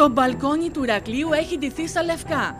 Το μπαλκόνι του Ηρακλείου έχει ντυθεί στα λευκά.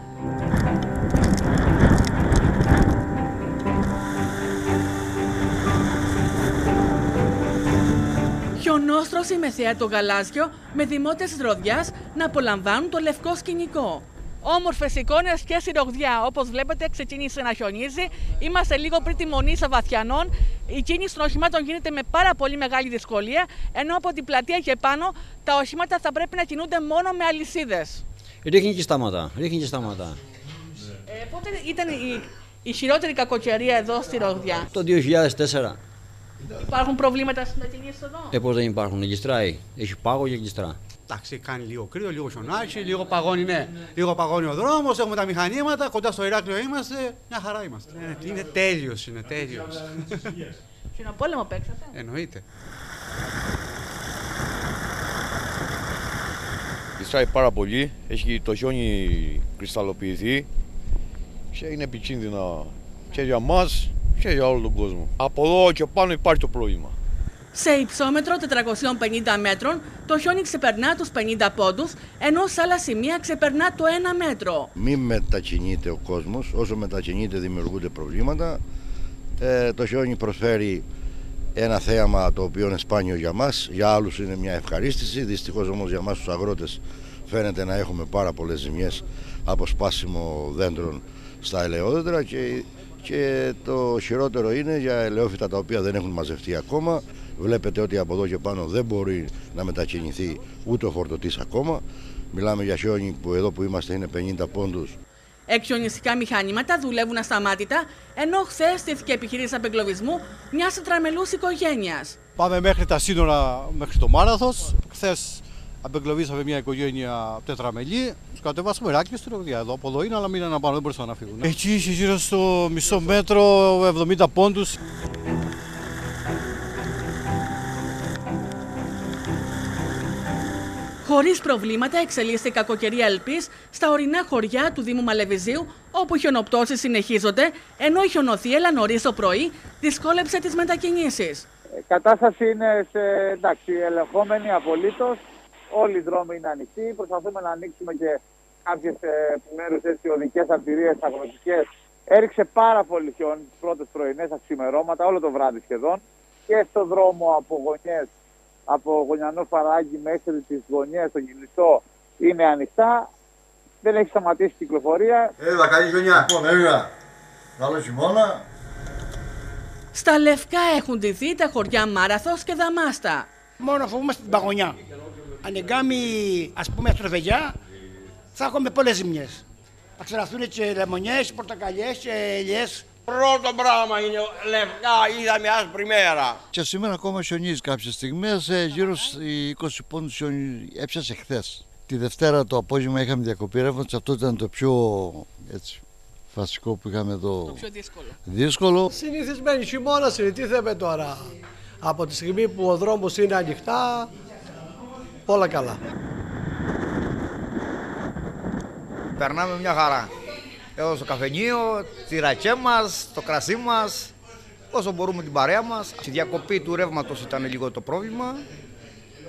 Χιονόστρωση με θέατο γαλάζιο με δημότες της Ροδιάς να απολαμβάνουν το λευκό σκηνικό. Όμορφες εικόνες και στη Ρογδιά. Όπως βλέπετε, ξεκίνησε να χιονίζει. Είμαστε λίγο πριν τη μονή Σαββαθιανών. Η κίνηση των οχημάτων γίνεται με πάρα πολύ μεγάλη δυσκολία. Ενώ από την πλατεία και πάνω τα οχήματα θα πρέπει να κινούνται μόνο με αλυσίδες. Ρίχνει και σταματά. Ρίχνει και σταματά. Ε, πότε ήταν η, η χειρότερη κακοκαιρία εδώ στη Ρογδιά; Το 2004. Υπάρχουν προβλήματα στην μετακινήσεις εδώ; Ε, πώς δεν υπάρχουν. Γιστράει. Έχει πάγο και γιστρά. Εντάξει, κάνει λίγο κρύο, λίγο χιονάκι, λίγο παγώνει, ναι. Λίγο παγώνει ο δρόμος, έχουμε τα μηχανήματα, κοντά στο Ηράκλειο είμαστε. Μια χαρά είμαστε. Ε, είναι τέλειος, είναι τέλειος. Χιονοπόλεμο παίξατε; Εννοείται. Γιστράει πάρα πολύ, έχει το χιόνι κρυσταλλοποιηθεί και είναι επικίνδυνο και για μας και για όλο τον κόσμο. Από εδώ και πάνω υπάρχει το πρόβλημα. Σε υψόμετρο 450 μέτρων, το χιόνι ξεπερνά τους 50 πόντους, ενώ σε άλλα σημεία ξεπερνά το 1 μέτρο. Μη μετακινείται ο κόσμος, όσο μετακινείται δημιουργούνται προβλήματα. Ε, το χιόνι προσφέρει ένα θέαμα το οποίο είναι σπάνιο για μας, για άλλους είναι μια ευχαρίστηση, δυστυχώς όμως για μας τους αγρότες φαίνεται να έχουμε πάρα πολλές ζημιές από σπάσιμο δέντρων στα ελαιόδεντρα και, και το χειρότερο είναι για ελαιόφυτα τα οποία δεν έχουν μαζευτεί ακόμα Βλέπετε ότι από εδώ και πάνω δεν μπορεί να μετακινηθεί ούτε ο φορτωτής ακόμα. Μιλάμε για χιόνι που εδώ που είμαστε είναι 50 πόντους. Εκχιονιστικά μηχανήματα δουλεύουν ασταμάτητα, ενώ χθες στήθηκε επιχειρήση απεγκλωβισμού μιας τετραμελούς οικογένειας. Πάμε μέχρι τα σύνορα, μέχρι το Μάραθος. Χθες απεγκλωβίσαμε μια οικογένεια τετραμελή. Τους κατεβάσαμε ράκι στην Ρογδιά. Εδώ από εδώ είναι, αλλά μείνανε πάνω, δεν μπορούσαν να φύγουν. Εκεί είχε γύρω στο μισό μέτρο, 70 πόντους. Χωρίς προβλήματα εξελίσσεται η κακοκαιρία Ελπής στα ορεινά χωριά του Δήμου Μαλεβιζίου, όπου οι χιονοπτώσεις συνεχίζονται, ενώ η χιονοθύελα νωρίς το πρωί δυσκόλεψε τις μετακινήσεις. Η κατάσταση είναι σε, εντάξει, ελεγχόμενη απολύτως. Όλοι οι δρόμοι είναι ανοιχτοί. Προσπαθούμε να ανοίξουμε και κάποιες μέρους οδικές αρτηρίες αγροτικές. Έριξε πάρα πολύ χιόνι τις πρώτες πρωινές αξιμερώματα, όλο το βράδυ σχεδόν. Και στο δρόμο από γωνιές από γωνιανό φαράγγι μέχρι τις γωνιές στο Γυλιστό είναι ανοιχτά. Δεν έχει σταματήσει η κυκλοφορία. Έλα, καλή χρονιά. Λοιπόν, έλα. Καλό χειμώνα. Στα Λευκά έχουν ντυθεί τα χωριά Μάραθος και Δαμάστα. Μόνο φοβούμαστε την παγωνιά. Αν εγκάμει, ας πούμε, αστροφεγιά, θα έχουμε πολλές ζημιές. Θα ξεραθούν και λεμονιές, πορτακαλιές και ελιές Πρώτο πράγμα είναι λευκά, είδαμε άσπρη μέρα. Και σήμερα ακόμα χιονίζει κάποιες στιγμές, ε, γύρω στις 20 πόντους έπιασε χθες. Τη Δευτέρα το απόγευμα είχαμε διακοπή ρεύματος, αυτό ήταν το πιο έτσι, φασικό που είχαμε εδώ. Το πιο δύσκολο. Δύσκολο. Συνηθισμένη χειμώνα είναι, τι θέμε τώρα. Από τη στιγμή που ο δρόμος είναι ανοιχτά, όλα καλά. Περνάμε μια χαρά εδώ στο καφενείο, τη ρακέ μας, το κρασί μας, όσο μπορούμε την παρέα μας. Η διακοπή του ρεύματος ήταν λίγο το πρόβλημα.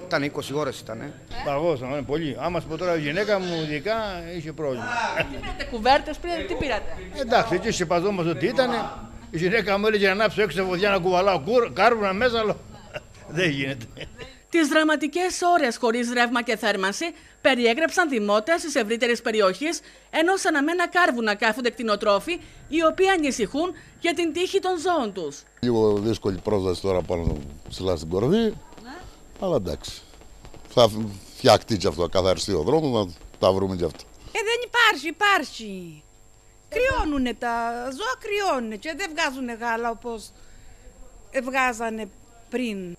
Ήταν 20 ώρες ήταν. Παγώσαμε πολύ. Άμα σου πω τώρα η γυναίκα μου ειδικά είχε πρόβλημα. Τι πήρατε, κουβέρτες πήρατε, τι πήρατε; Εντάξει, εκεί συμπαζόμαστε ότι ήταν. Η γυναίκα μου έλεγε να ανάψω έξω βοδιά να κουβαλάω κάρβουνα μέσα, αλλά δεν γίνεται. Τις δραματικές ώρες χωρίς ρεύμα και θέρμανση περιέγραψαν δημότες της ευρύτερης περιοχής, ενώ σαν αμένα κάρβουνα κάθονται κτηνοτρόφοι, οι οποίοι ανησυχούν για την τύχη των ζώων τους. Λίγο δύσκολη πρόσβαση τώρα πάνω ψηλά στην κορδί, ναι. αλλά εντάξει. Θα φτιαχτεί και αυτό, καθαριστεί ο δρόμο, να τα βρούμε και αυτό. Ε, δεν υπάρχει, υπάρχει. Κρυώνουν τα ζώα, κρυώνουν και δεν βγάζουν γάλα όπως βγάζανε πριν.